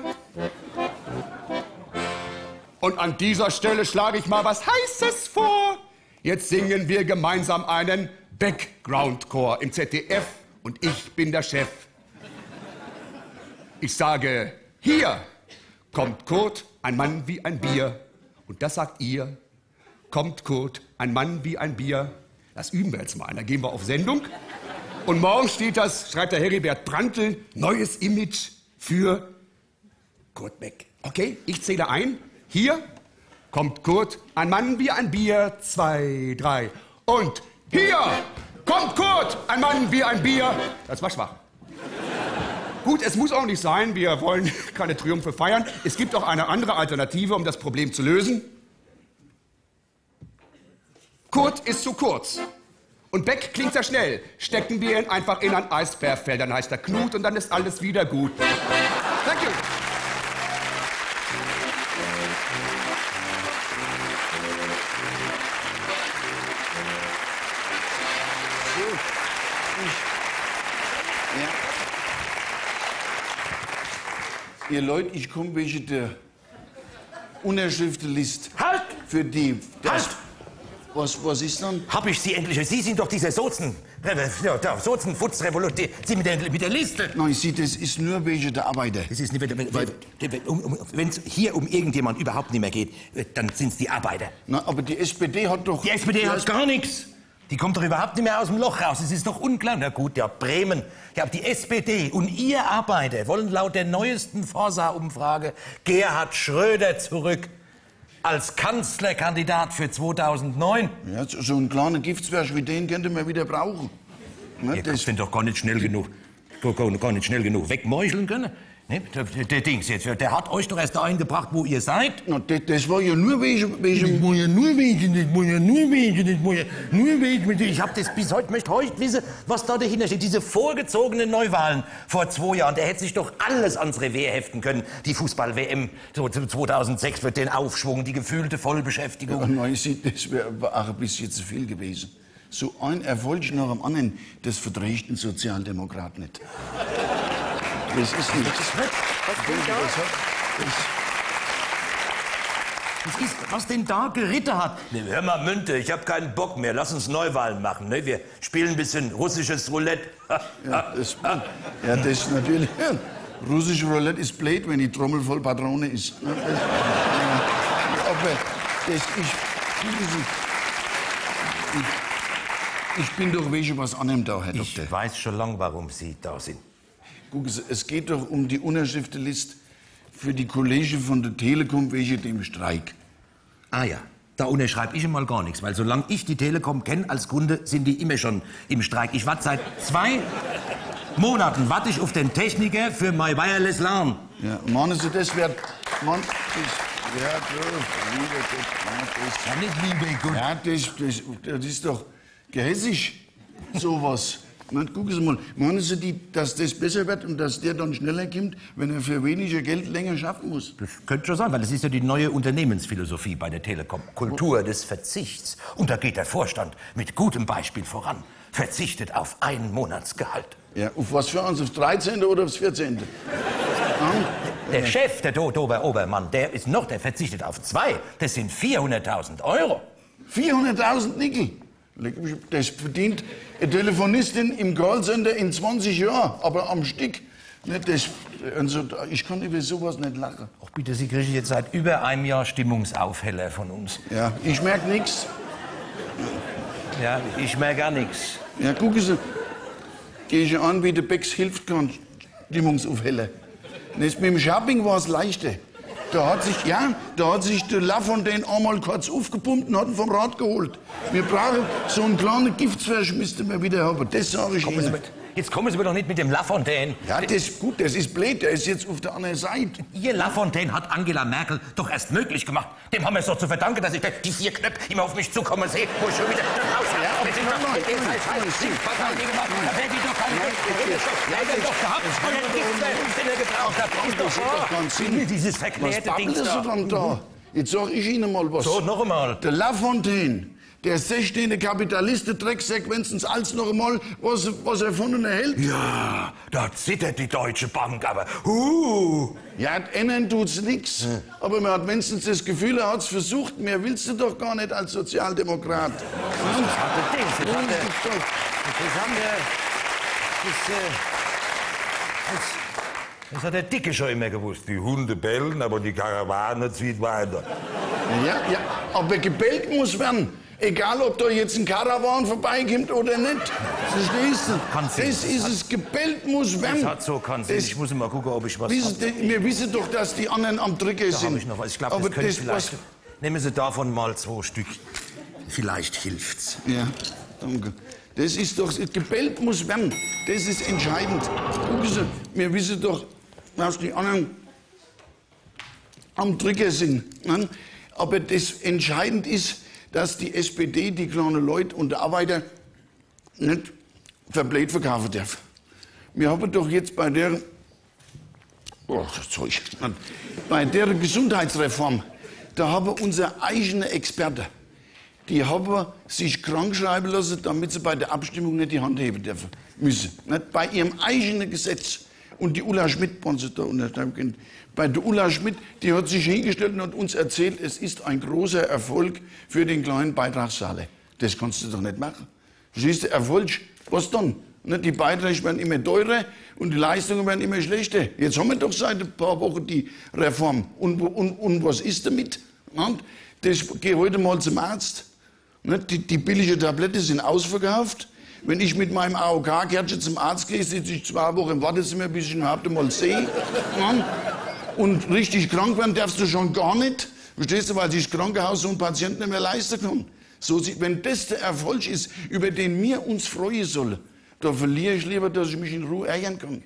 Und an dieser Stelle schlage ich mal was Heißes vor. Jetzt singen wir gemeinsam einen Background-Chor im ZDF und ich bin der Chef. Ich sage, hier kommt Kurt, ein Mann wie ein Bier. Und das sagt ihr, kommt Kurt, ein Mann wie ein Bier. Das üben wir jetzt mal. Da gehen wir auf Sendung. Und morgen steht das, schreibt der Heribert Brandl, neues Image für Kurt Beck. Okay, ich zähle ein. Hier kommt Kurt, ein Mann wie ein Bier. Zwei, drei. Und hier kommt Kurt, ein Mann wie ein Bier. Das war schwach. Gut, es muss auch nicht sein. Wir wollen <laughs> keine Triumphe feiern. Es gibt auch eine andere Alternative, um das Problem zu lösen. Kurt ist zu kurz. Und Beck klingt sehr schnell. Stecken wir ihn einfach in ein Eisbärfell, dann heißt er Knut und dann ist alles wieder gut. Thank you. Ihr Leute, ich komme wegen der Unterschriftenliste. Halt! Für die. Das, Halt! Was, was ist dann? Hab ich Sie endlich? Sie sind doch dieser Sozen... Ja, der Sozenfutzrevolut, Sie mit der, mit der Liste. Nein, Sie, das ist nur wegen der Arbeiter. Das ist nicht, wenn es um, um, hier um irgendjemand überhaupt nicht mehr geht, dann sind es die Arbeiter. Na, aber die SPD hat doch. Die SPD hat gar nichts. Die kommt doch überhaupt nicht mehr aus dem Loch raus. Das ist doch unklar. Na gut, ja, Bremen. Ja, die SPD und ihr Arbeiter wollen laut der neuesten Forsa-Umfrage Gerhard Schröder zurück als Kanzlerkandidat für 2009. Ja, so einen kleinen Giftswersch wie den könnte man wieder brauchen. Ne, Ihr das, den doch gar nicht schnell genug, gar nicht schnell genug wegmeucheln können. Ne? Der, der, Dings jetzt, der hat euch doch erst dahin gebracht, wo ihr seid. na, das, das war ja nur wegen. wegen muss ja nur wegen, das ja nur wegen, das ja nur wegen. Ich hab das bis heute, möchte heute wissen, was da dahinter steht. Diese vorgezogenen Neuwahlen vor zwei Jahren, der hätte sich doch alles ans Revier heften können. Die Fußball-WM so 2006 für den Aufschwung, die gefühlte Vollbeschäftigung. Ja, nein, das wäre auch ein bisschen zu viel gewesen. So ein Erfolg nach dem anderen, das verträgt ein Sozialdemokrat nicht. Das ist nicht. Was denn da? Was ist, was denn da geritten hat? Ne, hör mal, Münte, ich hab keinen Bock mehr. Lass uns Neuwahlen machen. Ne? Wir spielen ein bisschen russisches Roulette. <laughs> Ja, das, ja, das ist natürlich. Ja, russische Roulette ist blöd, wenn die Trommel voll Patrone ist. ne? Das, ja, aber das ist. Ich, ich bin doch wegen was anderem da, Herr Doktor. Ich weiß schon lang, warum Sie da sind. Sie, es geht doch um die Unterschriftenliste für die Kollegen von der Telekom wegen dem Streik. Ah ja, da unterschreibe ich mal gar nichts, weil solange ich die Telekom kenne als Kunde, sind die immer schon im Streik. Ich warte seit zwei Monaten warte ich auf den Techniker für My Wireless LAN. Ja, meinen Sie, das. Man, das, ja, das, liebe Gott. ja, das, das, das ist doch gehässig, sowas. Man, gucken Sie mal, meinen Sie, die, dass das besser wird und dass der dann schneller kommt, wenn er für weniger Geld länger schaffen muss? Das könnte schon sein, weil das ist ja die neue Unternehmensphilosophie bei der Telekom. Kultur des Verzichts. Und da geht der Vorstand mit gutem Beispiel voran. Verzichtet auf ein Monatsgehalt. Ja, auf was für uns? Aufs 13. oder aufs 14.? Ja, <laughs> Der Chef, der Do Dober Obermann, der ist noch, der verzichtet auf zwei. Das sind 400.000 Euro. 400.000 Nickel. Das verdient eine Telefonistin im Callcenter in 20 Jahren, aber am Stück. Das, also, ich kann über sowas nicht lachen. Ach bitte, Sie kriegen jetzt seit über einem Jahr Stimmungsaufheller von uns. Ja, ich merk nichts. Ja, ich merke gar nichts. Ja, gucken Sie, gehe ich an, wie der Becks hilft kann, Stimmungsaufheller. Mit dem Shopping war es leichter. Da hat sich, ja, da hat sich der Lafontaine einmal kurz aufgepumpt und hat ihn vom Rad geholt. Wir brauchen so einen kleinen Giftsflash, müssten wir wieder haben. Das sage ich Sie Ihnen. mit, jetzt kommen Sie mir doch nicht mit dem Lafontaine. Ja, das ist gut, das ist blöd, der ist jetzt auf der anderen Seite. Ihr Lafontaine hat Angela Merkel doch erst möglich gemacht. Dem haben wir es doch zu verdanken, dass ich die vier Knöpfe immer auf mich zukommen sehe, wo ich schon wieder raus Ja, Das sind nein, doch- ist nein, doch- nein, Was haben die gemacht? Da wäre die doch keine Hätte doch- gehabt. Ihr gebraucht. Ist doch Das hat doch wahr. Sinn. Dieses verklärte Ding da. da? Jetzt sag ich Ihnen mal was. So, noch einmal. Der Lafontaine, der 16. Kapitalist, der Drecksequenzens als noch einmal, was, was er von ihnen hält. Ja, da zittert die Deutsche Bank, aber huh. Ja, ändern tut's nix. Aber man hat wenigstens das Gefühl, er hat's versucht. Mehr willst du doch gar nicht als Sozialdemokrat. Das hatte Dings, das Ja, hatte, das haben wir, das, äh, das, das hat der Dicke schon immer gewusst. Die Hunde bellen, aber die Karawane zieht weiter. Ja, ja, aber gebellt muss werden. Egal, ob da jetzt ein Karawan vorbeikommt oder nicht. Verstehst du? Kann Sinn. Das ist es, gebellt muss werden. Das hat so keinen Sinn. Ich muss mal gucken, ob ich was Wissen. Sie- wir wissen doch, dass die anderen am Da sind. ich noch was. Ich glaube, das könnte das, vielleicht... was- Nehmen Sie davon mal zwei Stück. Vielleicht hilft's. Ja, danke. Das ist doch, gebellt muss werden. Das ist entscheidend. Gucken Sie, wir wissen doch, dass die anderen am Drücker sind. Ne? Aber das entscheidend ist, dass die SPD die kleinen Leute und Arbeiter nicht verbläht verkaufen darf. Wir haben doch jetzt bei der, oh, Zeug, bei der Gesundheitsreform, da haben unsere eigenen Experten, die haben sich krank schreiben lassen, damit sie bei der Abstimmung nicht die Hand heben dürfen müssen. Nicht? Bei ihrem eigenen Gesetz. Und die Ulla Schmidt, wenn Sie da unterschreiben bei der Ulla Schmidt, die hat sich hingestellt und uns erzählt, es ist ein großer Erfolg für den kleinen Beitragszahler. Das kannst du doch nicht machen. Verstehst du, Erfolg, was dann? Nicht? Die Beiträge werden immer teurer und die Leistungen werden immer schlechter. Jetzt haben wir doch seit ein paar Wochen die Reform. Und, und, und was ist damit? Nicht? Das, geh heute mal zum Arzt. Nicht? Die, die billigen Tabletten sind ausverkauft. Wenn ich mit meinem AOK-Kärtchen zum Arzt gehe, sitze ich zwei Wochen im Wartezimmer, bis ich überhaupt mal sehe. Und richtig krank werden darfst du schon gar nicht. Verstehst du, weil sich Krankenhaus so einen Patienten nicht mehr leisten kann. So, wenn das der Erfolg ist, über den wir uns freuen sollen, da verliere ich lieber, dass ich mich in Ruhe ärgern kann.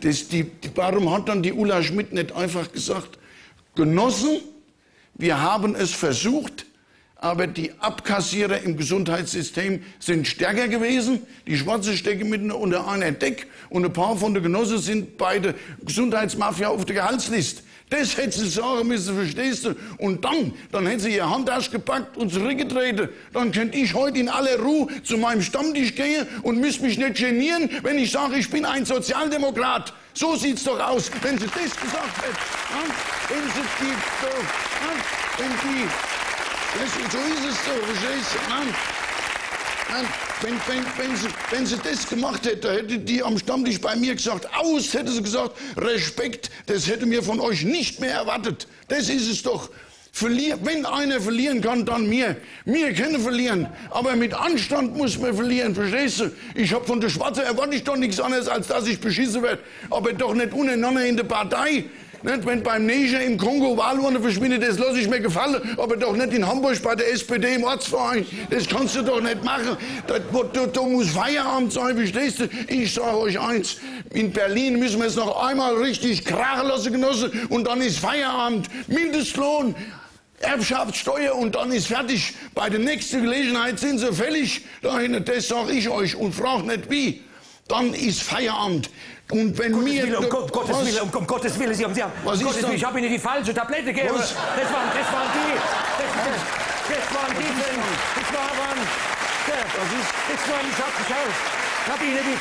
Das, die, warum hat dann die Ulla Schmidt nicht einfach gesagt, Genossen, wir haben es versucht, aber die Abkassierer im Gesundheitssystem sind stärker gewesen. Die Schwarze stecken mitten unter einer Deck und ein paar von den Genossen sind bei der Gesundheitsmafia auf der Gehaltsliste. Das hätte sie sagen müssen, verstehst du? Und dann, dann hätte sie ihr Handtasch gepackt und zurückgetreten. Dann könnte ich heute in aller Ruhe zu meinem Stammtisch gehen und müsste mich nicht genieren, wenn ich sage, ich bin ein Sozialdemokrat. So sieht's doch aus, wenn sie das gesagt hätte. Ja? Wenn sie die, so, ja? wenn die, so ist es so, verstehst du? Nein. Nein, wenn, wenn, wenn, sie, wenn sie das gemacht hätte, hätte die am Stammtisch bei mir gesagt, aus, hätte sie gesagt, Respekt, das hätte mir von euch nicht mehr erwartet. Das ist es doch. Verlier, wenn einer verlieren kann, dann mir. Wir können verlieren, aber mit Anstand muss man verlieren, verstehst du? Ich hab von der Schwarze erwarte ich doch nichts anderes, als dass ich beschissen werde. Aber doch nicht untereinander in der Partei. Nicht, wenn beim Niger im Kongo Wahlurne verschwindet, das lasse ich mir gefallen. Aber doch nicht in Hamburg bei der SPD im Ortsverein. Das kannst du doch nicht machen. Da, da, da muss Feierabend sein, verstehst du? Ich sage euch eins. In Berlin müssen wir es noch einmal richtig krachen lassen, Genosse. Und dann ist Feierabend. Mindestlohn. Erbschaftssteuer und dann ist fertig. Bei der nächsten Gelegenheit sind sie fällig. Dahin, das sage ich euch und fragt nicht wie. Dann ist Feierabend. Und wenn mir... Willen, um, Gott- Gottes? Willen, um, um Gottes Willen, Sie haben, Sie haben, Was ist Gottes dann? Willen, ich habe Ihnen die falsche Tablette gegeben. Das waren, das waren die, das, das, das waren die, das waren, das, ist? das waren, ich hab, ich hab, ich hab Ihnen die,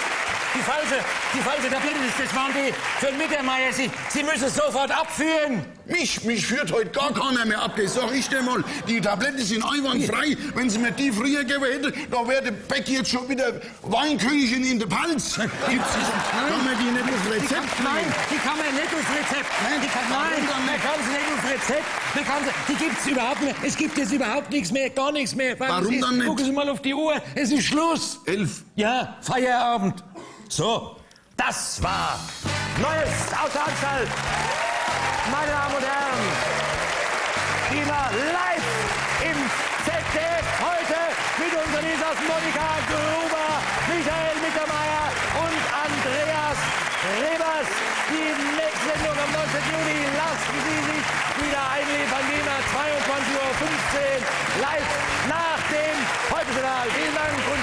die falsche, die falsche Tablette, das, das waren die für den Mittermeier. Sie, Sie müssen sofort abführen. Mich, mich führt heute gar keiner mehr ab, das sag ich dir mal. Die Tabletten sind einwandfrei. Wenn sie mir die früher gegeben hätte, da wäre der Beck jetzt schon wieder Weinkönigin in der Palz. Gibt's kann man die nicht auf Rezept Nein, die kann man nicht auf Rezept. Nein, die kann, nein, man nicht auf Rezept. Man kann sie, die gibt's überhaupt nicht. Es gibt jetzt überhaupt nichts mehr, gar nichts mehr. Warten Warum Sie, dann nicht? Gucken Sie mal auf die Uhr. Es ist Schluss. Elf. Ja, Feierabend. So, das war Neues aus der Anstalt. Meine Damen und Herren, immer live im ZDF heute mit unseren Isas Monika Gruber, mit Juni. Lassen Sie sich wieder einliefern. Jena 22.15 Uhr live nach dem Heute-Journal. Vielen Dank.